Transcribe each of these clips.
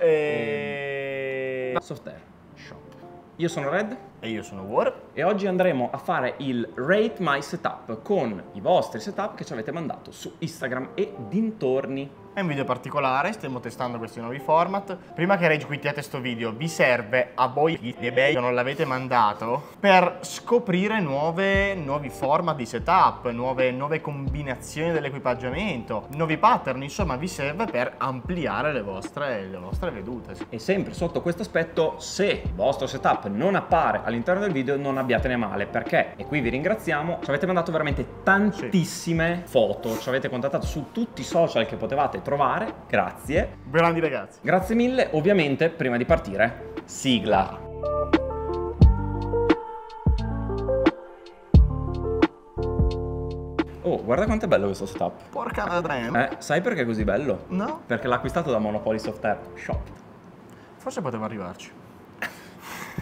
E... Soft Air Shop. Io sono Red E io sono War. e oggi andremo a fare il Rate My Setup con i vostri setup che ci avete mandato su Instagram e dintorni. È un video particolare, stiamo testando questi nuovi format. Prima che rage quittiate sto video, vi serve a voi gli eBay che non l'avete mandato per scoprire nuove, nuovi format di setup, nuove, nuove combinazioni dell'equipaggiamento, nuovi pattern, insomma vi serve per ampliare le vostre, le vostre vedute. E sempre sotto questo aspetto, se il vostro setup non appare all'interno del video, non abbiatene male, perché, e qui vi ringraziamo, ci avete mandato veramente tantissime foto, ci avete contattato su tutti i social che potevate trovare, grazie. Grandi ragazzi. Grazie mille, ovviamente, prima di partire, sigla. Oh, guarda quanto è bello questo setup. Porca madre. Eh, sai perché è così bello? No? Perché l'ha acquistato da Monopoly Software Shop. Forse poteva arrivarci.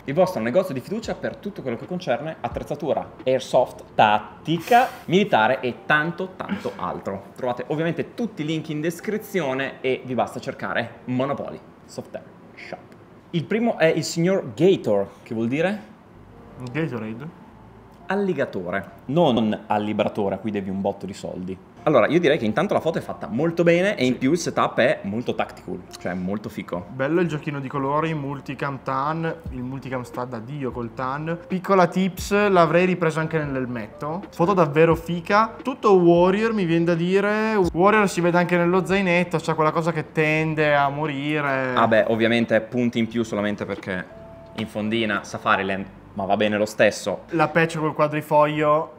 Il vostro negozio di fiducia per tutto quello che concerne attrezzatura, airsoft, tattica, militare e tanto tanto altro. Trovate ovviamente tutti i link in descrizione e vi basta cercare Monopoly Software Shop. Il primo è il signor Gator, che vuol dire Gatorade? alligatore, non allibratore, a cui devi un botto di soldi. Allora, io direi che intanto la foto è fatta molto bene e in più il setup è molto tactical, cioè molto fico. Bello il giochino di colori, multicam tan, il multicam sta da dio col tan. Piccola tips, l'avrei ripreso anche nell'elmetto. Foto davvero fica. Tutto Warrior mi viene da dire. Warrior si vede anche nello zainetto, c'è quella cosa che tende a morire. Vabbè, ovviamente punti in più solamente perché in fondina Safariland, ma va bene lo stesso. La patch col quadrifoglio.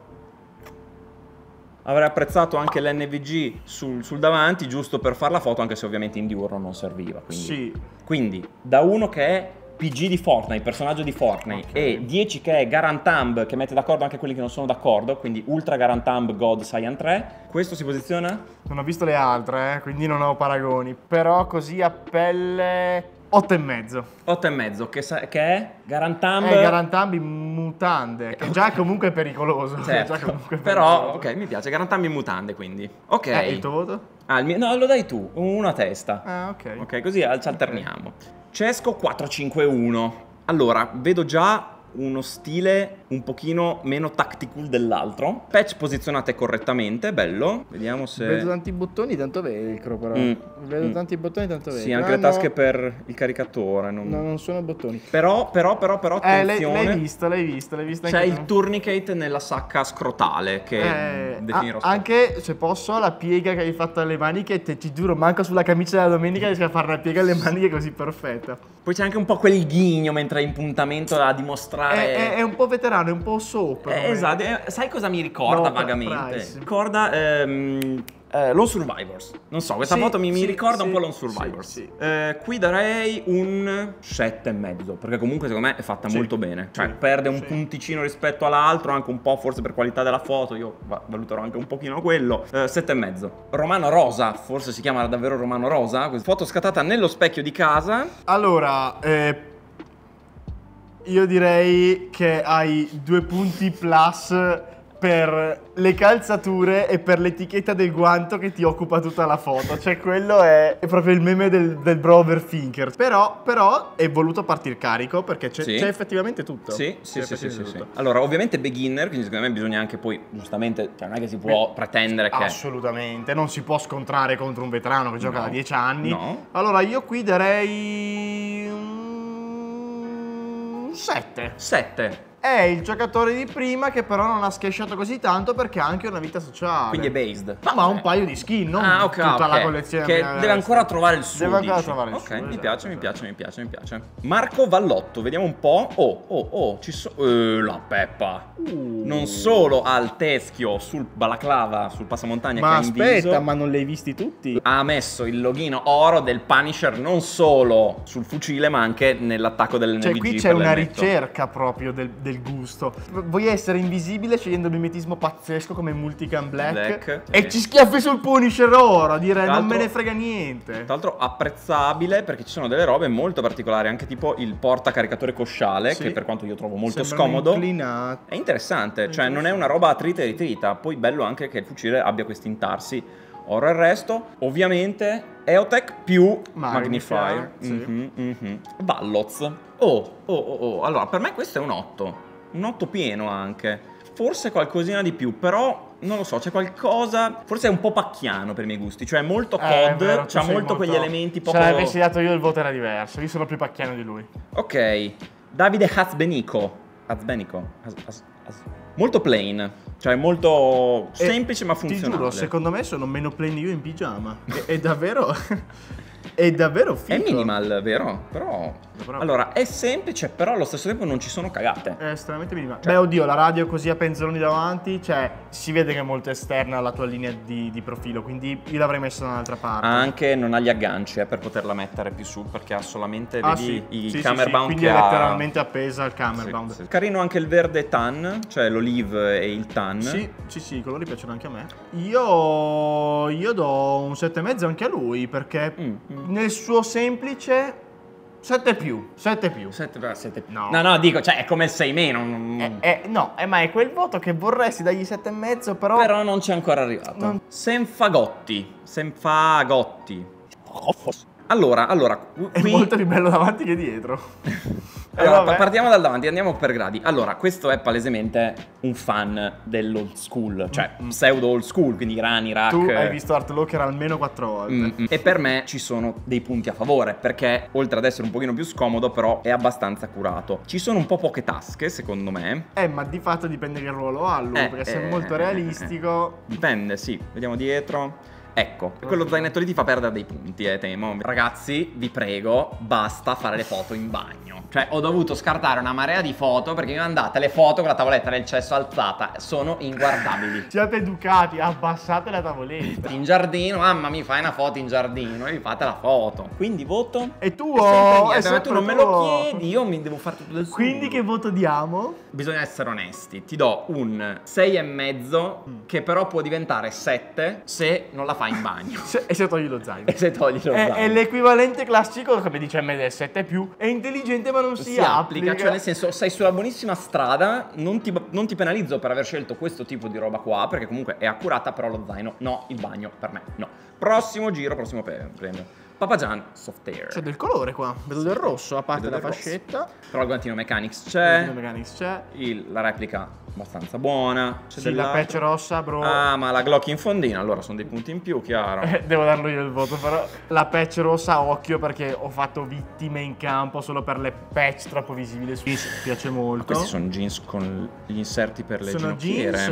Avrei apprezzato anche l'NVG sul, sul davanti, giusto per fare la foto, anche se ovviamente in diurno non serviva. Quindi, Sì. quindi da uno che è PG di Fortnite, personaggio di Fortnite, Ok. e 10 che è Garantamb, che mette d'accordo anche quelli che non sono d'accordo, quindi Ultra Garantamb God Cyan 3, questo si posiziona? Non ho visto le altre, eh, quindi non ho paragoni. Però così a pelle. 8 e mezzo. 8 e mezzo, che, che è Garantamb... È Garantambi mutande, che già comunque è pericoloso. Certo, Già comunque è però, pericoloso. ok, mi piace, Garantamb in mutande quindi. Ok. Eh, il tuo voto? Ah, il mio- no, lo dai tu, uno a testa. Ah, ok. Ok, così ci alterniamo. Cesco 451. Allora, vedo già uno stile un pochino meno tactical dell'altro. Patch posizionate correttamente, bello. Vediamo se... Vedo tanti bottoni, tanto velcro però. Mm. Vedo Mm. tanti bottoni, tanto velcro. Sì, anche Ah, le tasche no, per il caricatore. non- No, non sono bottoni. Però, però, però, però, Eh, l'hai, attenzione. l'hai visto, l'hai visto, l'hai visto C'è il tu. tourniquet nella sacca scrotale che Eh, definirò a- anche se posso, la piega che hai fatto alle maniche, te, ti giuro, manca sulla camicia della domenica riesci a fare la piega alle maniche così perfetta. Poi c'è anche un po' quel ghigno mentre è in puntamento a dimostrare. È, è- è un po' veterano, è un po' soap. Eh, esatto, eh, sai cosa mi ricorda No, vagamente? Price. Ricorda ehm, eh, Lone Survivors. Non so, questa Sì, foto mi, mi sì, ricorda un sì, po' Lone Survivors. sì. Eh, qui darei un 7,5 perché comunque secondo me è fatta molto bene. Cioè perde un punticino rispetto all'altro, anche un po' forse per qualità della foto, io va- valuterò anche un pochino quello. Eh, 7,5. Romano Rosa, forse si chiama davvero Romano Rosa. Questa foto scattata nello specchio di casa. Allora, eh, io direi che hai due punti plus per le calzature e per l'etichetta del guanto che ti occupa tutta la foto. Cioè, quello è, è proprio il meme del, del bro overthinker. Però, però è voluto partire carico perché c'è, Sì. effettivamente tutto. Sì, sì, sì, sì, sì. Allora, ovviamente beginner, quindi secondo me bisogna anche poi, giustamente, cioè non è che si può pretendere che... Assolutamente, non si può scontrare contro un veterano che gioca No. da 10 anni. No. Allora, io qui darei 7. 7. È il giocatore di prima che però non ha scashato così tanto perché ha anche una vita sociale. Quindi è based. Ma ha un paio di skin, non ah, ok, tutta ok. la collezione. Che deve ancora trovare il suo. Deve ancora dici. trovare il Ok, suo, mi esatto, piace, mi esatto. piace, mi piace, mi piace. Marco Vallotto, vediamo un po'. Oh, oh, oh, ci sono. Eh, la Peppa. Uh. Non solo ha il teschio sul balaclava, sul passamontagna Ma che ha in aspetta, ma non li hai visti tutti? ha messo il login oro del Punisher non solo sul fucile, ma anche nell'attacco dell'NVG. Cioè, qui c'è una ricerca proprio del, del gusto. Vuoi essere invisibile scegliendo il mimetismo pazzesco come Multicam Black, Black, e sì. ci schiaffi sul Punisher oro a dire non me ne frega niente. Tra l'altro apprezzabile perché ci sono delle robe molto particolari, anche tipo il portacaricatore cosciale, Sì. che per quanto io trovo molto Sembrano scomodo. inclinati. È interessante, cioè non è una roba a trita e ritrita, poi bello anche che il fucile abbia questi intarsi oro il resto. Ovviamente EOTech più Magnifier, Magnifier. sì. Mhm, mhm. Ballots. Oh, oh, oh, oh. Allora, per me questo è un 8. Un 8 pieno anche. Forse qualcosina di più, però non lo so, c'è qualcosa. Forse è un po' pacchiano per i miei gusti. Cioè, molto Eh, COD, vero, tu c'ha molto quegli elementi poco. Se l'avessi dato io il voto era diverso. Io sono più pacchiano di lui. Ok, Davide Hazbenico. Hazbenico. Haz- Haz- Haz- Molto plain, cioè molto E semplice ma funzionale. Ti giuro, secondo me sono meno plain io in pigiama. È, è davvero. è davvero È figo. minimal, vero? Però... Però- Allora, è semplice, però allo stesso tempo non ci sono cagate. È estremamente minimale. Cioè- Beh, oddio, la radio così a penzoloni davanti, cioè, si vede che è molto esterna alla tua linea di, di profilo, quindi io l'avrei messa da un'altra parte. Anche non ha gli agganci eh, per poterla mettere più su, perché ha solamente, Ah, vedi, sì. i Sì, camera sì, bound quindi che è ha- letteralmente appesa al camera Sì, bound. sì. Carino anche il verde tan, cioè l'olive e il tan. Sì, sì, sì, i colori piacciono anche a me. Io, io do un 7,5 anche a lui perché Mm, mm. Nel suo semplice 7 più, 7 più. Sette- beh, sette- No. no, no, dico, cioè è come il 6 meno. non- Eh, eh, no, eh, ma è quel voto che vorresti dargli 7,5 però... Però non c'è ancora arrivato. Non- Senfagotti. Senfagotti. Allora, allora, qui... è molto più bello davanti che dietro. Eh, Allora, pa- partiamo dal davanti, andiamo per gradi. Allora, questo è palesemente un fan dell'old school, cioè Mm. pseudo old school, quindi Iran, Iraq. Tu hai visto Art Locker almeno 4 volte. Mm, mm. E per me ci sono dei punti a favore, perché oltre ad essere un pochino più scomodo, però è abbastanza curato. Ci sono un po' poche tasche, secondo me. Eh, ma di fatto dipende che ruolo ha lui, Eh, perché se eh, è molto eh, realistico... Dipende, sì. Vediamo dietro. Ecco, quello zainetto lì ti fa perdere dei punti, eh, temo. Ragazzi, vi prego, basta fare le foto in bagno. Cioè, ho dovuto scartare una marea di foto perché mi mandate le foto con la tavoletta del cesso alzata. Sono inguardabili. Siate educati, abbassate la tavoletta. In giardino, mamma mi fai una foto in giardino e vi fate la foto. Quindi voto? E tu, È sempre niente, è sempre tu non me tuo. lo chiedi, io mi devo fare tutto del Quindi solo. che voto diamo? Bisogna essere onesti. Ti do un 6,5 Mm. che però può diventare 7 se non la fai in bagno. Se- e se togli lo zaino. e se togli lo zaino. è l'equivalente classico come dice MD7 più. È intelligente ma non si, si applica, cioè nel senso sei sulla buonissima strada, non ti, non ti penalizzo per aver scelto questo tipo di roba qua, perché comunque è accurata, però lo zaino no, il bagno per me no. Prossimo giro, prossimo premio. Papagian Soft Air. C'è del colore qua. Vedo del rosso, a parte la del rosso. fascetta. Però il guantino Mechanics Il c'è, Mechanics c'è. il- la replica abbastanza buona, c'è Sì, la patch rossa, bro. Ah, ma la Glock in fondino, allora sono dei punti in più, chiaro. Eh, Devo darlo io il voto, però la patch rossa occhio perché ho fatto vittime in campo solo per le patch troppo visibili su Mi piace molto. Questi sono jeans con gli inserti per le Sono ginocchiere. jeans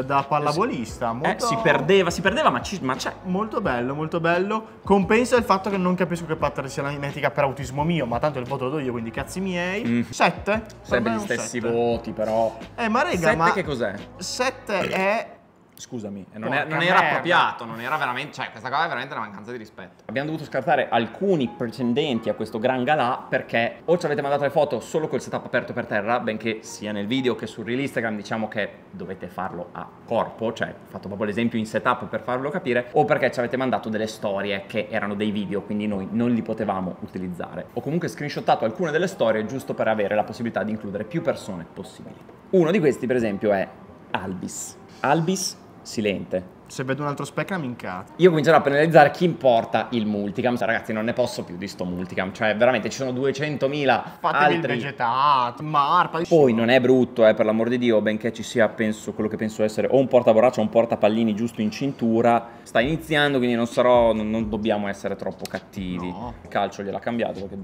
eh, da pallavolista. Eh, Molto, si perdeva, si perdeva, ma, ci- ma c'è. Molto bello, molto bello. Compensa il fatto che non capisco che pattern sia la mimetica per autismo mio, ma tanto il voto lo do io, quindi cazzi miei. Mm. 7? Sempre gli stessi voti, però. Eh, ma raga, Sette ma che cos'è? 7 è Scusami, non, è- non era appropriato, non era veramente. Cioè, questa cosa è veramente una mancanza di rispetto. Abbiamo dovuto scartare alcuni pretendenti a questo gran galà perché o ci avete mandato le foto solo col setup aperto per terra, benché sia nel video che sul reel Instagram diciamo che dovete farlo a corpo, cioè ho fatto proprio l'esempio in setup per farvelo capire, o perché ci avete mandato delle storie che erano dei video, quindi noi non li potevamo utilizzare. Ho comunque screenshottato alcune delle storie giusto per avere la possibilità di includere più persone possibili. Uno di questi, per esempio, è Albis. Albis silente. Se vedo un altro spectra mi incazzo. Io comincerò a penalizzare chi importa il multicam. Cioè, ragazzi, non ne posso più di sto multicam. Cioè, veramente ci sono 200.000 Fatevi il altri. vegetato, marpa. Poi non è brutto, eh, per l'amor di Dio, benché ci sia, penso, quello che penso essere o un portaborraccia o un portapallini giusto in cintura. Sta iniziando, quindi non sarò. Non, non dobbiamo essere troppo cattivi. No. Il calcio gliel'ha cambiato perché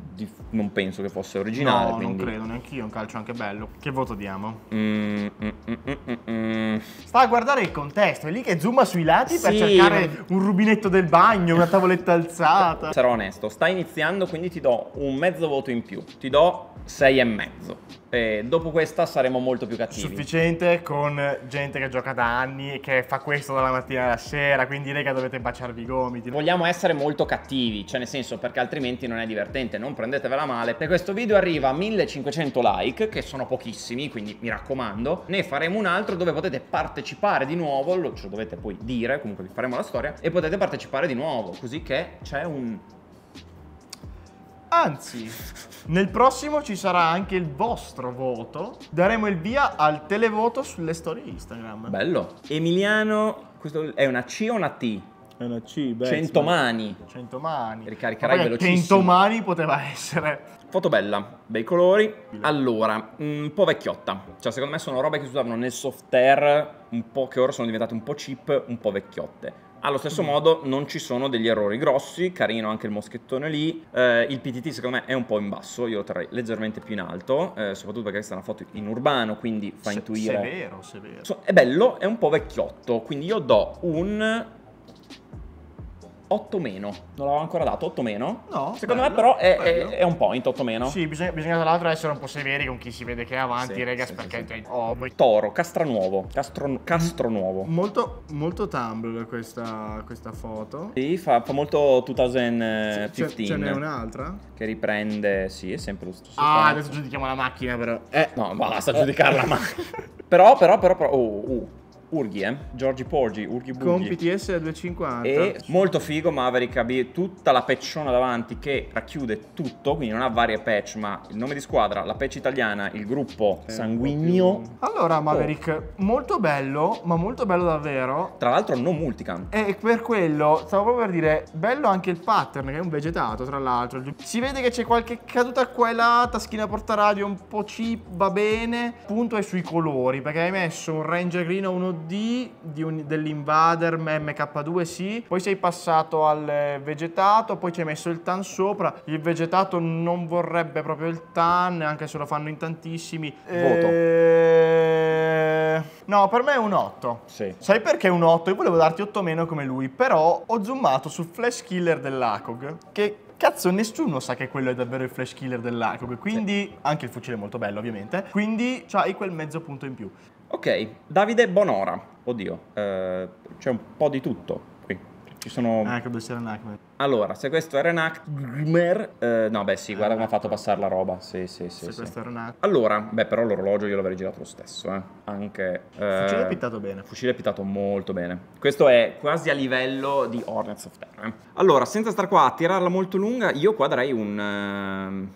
non penso che fosse originale. No, quindi... non credo neanche io, un calcio anche bello. Che voto diamo? Mm, mm, mm, mm, mm. Sta a guardare il contesto, è lì che zooma sui lati per Sì, cercare ma- un rubinetto del bagno, una tavoletta alzata. Sarò onesto, sta iniziando, quindi ti do un mezzo voto in più. Ti do sei e mezzo. E dopo questa saremo molto più cattivi. Sufficiente con gente che gioca da anni e che fa questo dalla mattina alla sera, quindi raga dovete baciarvi i gomiti. Vogliamo essere molto cattivi, cioè nel senso perché altrimenti non è divertente, non prendetevela male. Se questo video arriva a 1500 like, che sono pochissimi, quindi mi raccomando, ne faremo un altro dove potete partecipare di nuovo, lo, ce lo dovete poi dire, comunque vi faremo la storia, e potete partecipare di nuovo, così che c'è un... Anzi, nel prossimo ci sarà anche il vostro voto. Daremo il via al televoto sulle storie Instagram. Bello. Emiliano, questo è una C o una T? È una C, beh. 100 mani. 100 mani. Ricaricherai velocissimo. 100 mani poteva essere. Foto bella, bei colori. Allora, un po' vecchiotta. Cioè, secondo me sono robe che si usavano nel soft air, un po' che ora sono diventate un po' cheap, un po' vecchiotte. Allo stesso Mm. modo non ci sono degli errori grossi, carino anche il moschettone lì. Eh, il PTT secondo me è un po' in basso, io lo terrei leggermente più in alto, eh, soprattutto perché questa è una foto in urbano, quindi fa Se- intuire... Severo, severo. So- è bello, è un po' vecchiotto, quindi io do un 8 meno. Non l'avevo ancora dato, 8 meno. No, Secondo bello, me però è, è- è un point 8 meno. Sì, bisogna, bisogna tra l'altro essere un po' severi con chi si vede che è avanti, Sì, regas, sì, perché sì, sì. oh, poi- Toro, Castranuovo. Castro, Castro Nuovo. Molto, molto Tumblr questa, questa foto. Sì, fa, fa molto Ce, 2015. ce n'è un'altra? Che riprende, sì, è sempre lo stesso. Ah, formato. adesso giudichiamo la macchina però. Eh, No, basta giudicarla, ma... però, però, però, però... Oh, uh, Urghi, eh? Giorgi Porgi, Urghi con Burghi. PTS 250. E molto figo Maverick abbia tutta la patchona davanti che racchiude tutto, quindi non ha varie patch, ma il nome di squadra, la patch italiana, il gruppo un sanguigno. Allora, Maverick, molto bello, ma molto bello davvero. Tra l'altro non multicam. E per quello, stavo proprio per dire, bello anche il pattern, che è un vegetato, tra l'altro. Si vede che c'è qualche caduta qua e là, taschina portaradio un po' cheap, va bene. Punto è sui colori, perché hai messo un Ranger Green 1D di un- dell'Invader MK2, sì. Poi sei passato al eh, vegetato, poi ci hai messo il tan sopra. Il vegetato non vorrebbe proprio il tan, anche se lo fanno in tantissimi. Voto. Eh, No, per me è un 8. Sì. Sai perché un 8? Io volevo darti 8 meno come lui, però ho zoomato sul flash killer dell'ACOG, che cazzo nessuno sa che quello è davvero il flash killer dell'ACOG, quindi anche il fucile è molto bello ovviamente, quindi c'hai quel mezzo punto in più. Ok, Davide Bonora. Oddio, eh, c'è un po' di tutto qui. Ci sono... Ah, credo sia un Acme. Allora, se questo era Nakmer... Eh, no, beh sì, guarda come ha fatto passare la roba. Sì, sì, sì. Se sì. questo era un. Allora, beh, però l'orologio io l'avrei girato lo stesso, eh. Anche... eh, Fucile pittato bene. Fucile pittato molto bene. Questo è quasi a livello di Hornets of Terra. eh. Allora, senza star qua a tirarla molto lunga, io qua darei un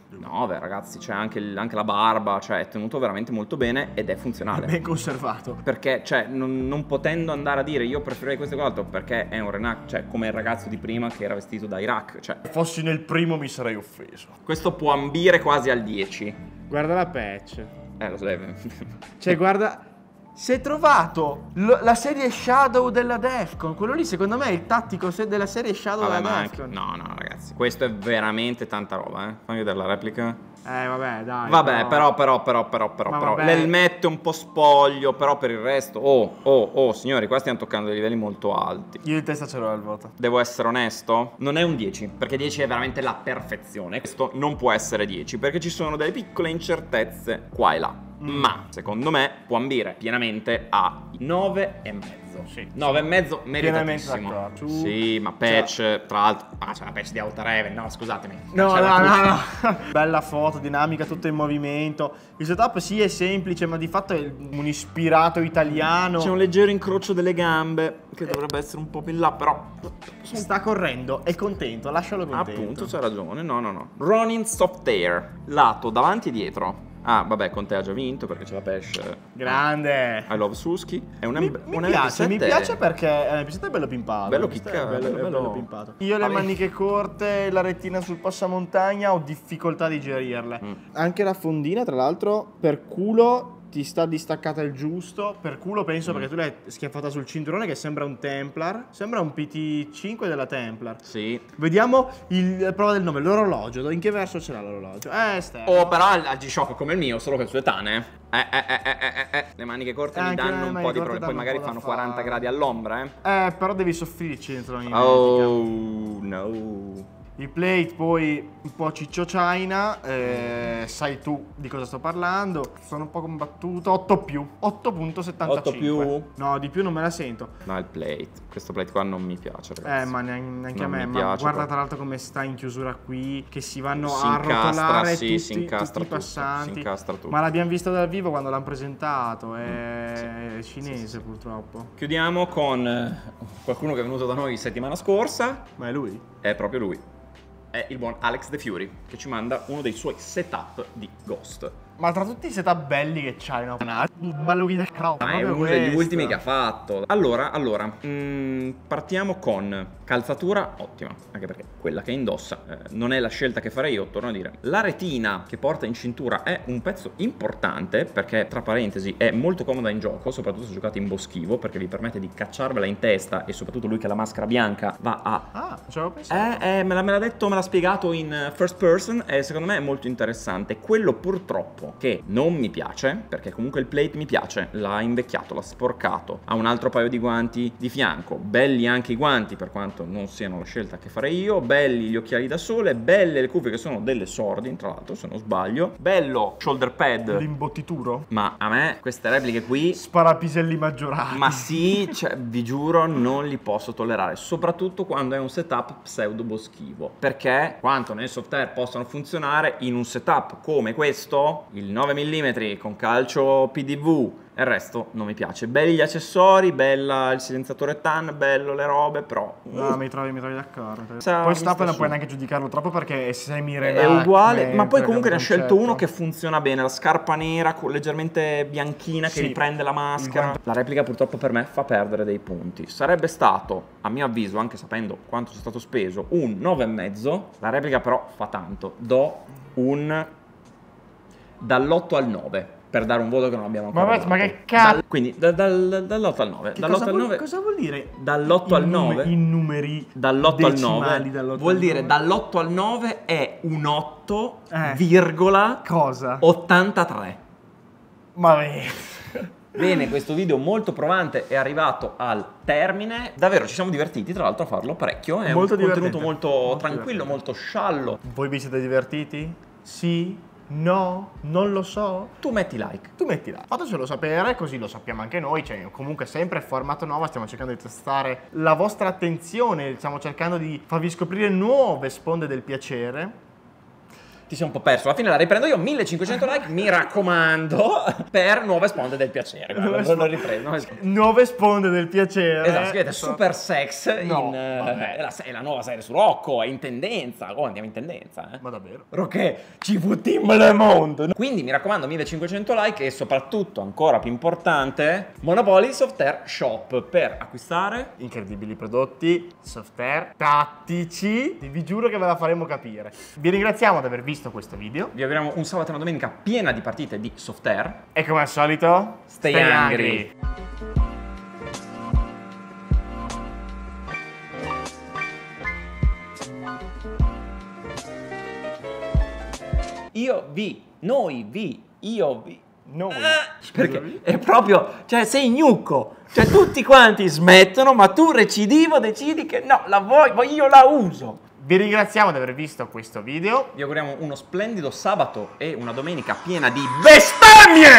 9, ragazzi. C'è anche, il- anche la barba, cioè è tenuto veramente molto bene ed è funzionale. Ben conservato. Perché, cioè, non, non potendo andare a dire io preferirei questo e quell'altro perché è un Renac, cioè come il ragazzo di prima che era vestito da Iraq. Cioè, Se fossi nel primo mi sarei offeso. questo può ambire quasi al 10. Guarda la patch. Eh, lo sai. Cioè, guarda. Si è trovato lo- la serie Shadow della Defcon. Quello lì, secondo me, è il tattico se- della serie Shadow Vabbè, ma della anche... Defcon. No, no, ragazzi. Questo è veramente tanta roba, eh. Fammi vedere la replica. Eh, vabbè, dai. Vabbè, però, però, però, però, però, però. L'elmetto è un po' spoglio, però per il resto... Oh, oh, oh, signori, qua stiamo toccando dei livelli molto alti. Io in testa ce l'ho il voto. Devo essere onesto? Non è un 10, perché 10 è veramente la perfezione. Questo non può essere 10, perché ci sono delle piccole incertezze qua e là. Mm. Ma, secondo me, può ambire pienamente a 9 e mezzo. Sì. 9 e mezzo meritatissimo. Sì, ma patch, tra l'altro... Ah, c'è la patch di Autoreven, no, scusatemi. No, no, no, tutto. no. Bella foto, dinamica, tutto in movimento. Il setup sì è semplice, ma di fatto è un ispirato italiano. C'è un leggero incrocio delle gambe, che dovrebbe essere un po' più in là, però... Sta correndo, è contento, lascialo contento. Appunto, c'ha ragione. No, no, no. Ronin Soft Air. Lato davanti e dietro. Ah, vabbè, con te ha già vinto perché c'è la Pesh. Grande. I love Suski. È un, Mi, mi un piace, MP7. mi piace perché l'MP7 è bello pimpato. Bello l'MP7 chicca, è bello, bello- bello, bello- pimpato. Io le Vabbè. maniche corte, la rettina sul passamontagna ho difficoltà di gerirle. Mm. Anche la fondina, tra l'altro, per culo ti sta distaccata il giusto. Per culo penso Mm. perché tu l'hai schiaffata sul cinturone che sembra un Templar. Sembra un PT5 della Templar. Sì. Vediamo il la prova del nome, l'orologio. In che verso ce l'ha l'orologio? Eh, esterno. Oh, però al, G-Shock come il mio, solo che su etane. Eh, eh, eh, eh, eh, eh. Le maniche corte Eh, mi danno un po' di problemi. Poi magari fanno 40 fare. gradi all'ombra, eh. Eh, però devi soffrirci dentro mimetica. Oh, no. I plate poi un po' ciccio China, eh, sai tu di cosa sto parlando, sono un po' combattuto, 8 più, 8.75. 8 più? No, di più non me la sento. No, il plate. Questo plate qua non mi piace, ragazzi. Eh, ma neanche, neanche a Non me, ma piace guarda tra l'altro come sta in chiusura qui, che si vanno Si a rotolare sì, tutti, si incastra tutti i tutto, si passanti. incastra tutto. Ma l'abbiamo visto dal vivo quando l'hanno presentato, è sì. cinese Sì, sì, sì. purtroppo. Chiudiamo con eh, qualcuno che è venuto da noi settimana scorsa. Ma è lui? È proprio lui. È il buon Alex The Fury che ci manda uno dei suoi setup di Ghost. Ma tra tutti i setup belli che c'hai, no? Balluini del crop. Ma è uno degli ultimi che ha fatto. Allora, allora, mm, partiamo con calzatura ottima, anche perché quella che indossa eh, non è la scelta che farei io, torno a dire. La retina che porta in cintura è un pezzo importante perché, tra parentesi, è molto comoda in gioco, soprattutto se giocate in boschivo, perché vi permette di cacciarvela in testa e soprattutto lui che ha la maschera bianca va a... Ah, ci avevo pensato. Eh, eh, me l'ha detto, me l'ha spiegato in first person e secondo me è molto interessante. Quello purtroppo che non mi piace, perché comunque il plate mi piace, l'ha invecchiato, l'ha sporcato, ha un altro paio di guanti di fianco, belli anche i guanti per quanto non siano la scelta che farei io, belli gli occhiali da sole, belle le cuffie che sono delle Sordin tra l'altro se non sbaglio, bello shoulder pad, L'imbottituro? ma a me queste repliche qui Sparapiselli maggiorati. ma sì, cioè, vi giuro, non li posso tollerare, soprattutto quando è un setup pseudo boschivo. Perché quanto nel soft air possono funzionare in un setup come questo, il 9 mm con calcio PDV, e il resto non mi piace. Belli gli accessori, bella il silenziatore TAN, bello le robe, però No, mi trovi, mi trovi d'accordo. Sa- poi mi Stappen sta non puoi neanche giudicarlo troppo perché è semi è uguale, ma poi comunque ne ha scelto uno che funziona bene, la scarpa nera leggermente bianchina che Sì. riprende la maschera. La replica purtroppo per me fa perdere dei punti. Sarebbe stato, a mio avviso, anche sapendo quanto sia stato speso, un 9,5. La replica però fa tanto. Do un dall'8 al 9 per dare un voto che non abbiamo Ma ancora ma dato. che cazzo- Dal- quindi da- dal- dall'8 al 9. Che Dall'8 cosa, al vuol, 9. cosa vuol dire? Dall'8 al in nume- 9. In numeri Dall'8 al decimali, 9 dall'8 vuol al dire 9. dall'8 al 9 è un 8, Eh. virgola Cosa? 83. Ma beh. Bene, questo video molto provante è arrivato al termine. Davvero ci siamo divertiti, tra l'altro, a farlo parecchio. È Molto un contenuto divertente. molto, Molto tranquillo, divertente. molto sciallo. Voi vi siete divertiti? Sì? No? Non lo so? Tu metti like. Tu mettila. Fatecelo sapere, così lo sappiamo anche noi. Cioè, comunque sempre formato nuovo, stiamo cercando di testare la vostra attenzione, stiamo cercando di farvi scoprire nuove sponde del piacere. Ti sei un po' perso. Alla fine la riprendo io. 1500 like, mi raccomando, per nuove sponde del piacere. Guarda, Nuove non lo sponde. riprendo. Nuove sponde del piacere. Esatto, scrivete So- super sex No, in, eh, vabbè. è, la, è la nuova serie su Rocco, è in tendenza. Oh, andiamo in tendenza, eh. Ma davvero? Ci fottiamo le mondo. Quindi mi raccomando 1500 like e soprattutto ancora più importante Monopoly Software Shop per acquistare Incredibili prodotti, software, tattici. Vi giuro che ve la faremo capire. Vi ringraziamo di aver visto questo video. vi avremo un sabato e una domenica piena di partite di Software E come al solito, Stay hungry. Io vi, noi vi, io vi Noi. Perché è proprio, cioè sei gnucco, cioè tutti quanti smettono, ma tu recidivo decidi che no, la vuoi- io la uso. Vi ringraziamo di aver visto questo video. Vi auguriamo uno splendido sabato e una domenica piena di bestemmie!